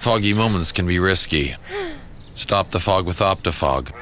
Foggy moments can be risky. Stop the fog with OptiFog.